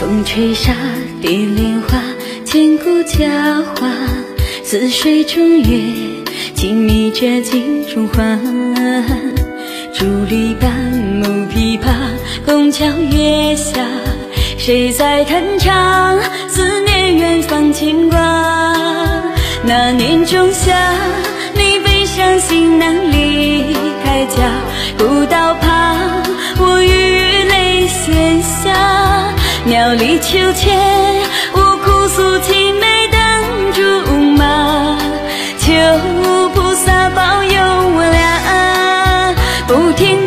风吹沙蝶恋花，千古佳话。似水中月，静谧着镜中花。竹篱笆，木琵琶，拱桥月下，谁在弹唱思念远方牵挂？那年仲夏，你背上行囊离开家，古道旁，我与庙里求签我哭诉青梅等竹马求菩萨保佑我俩不停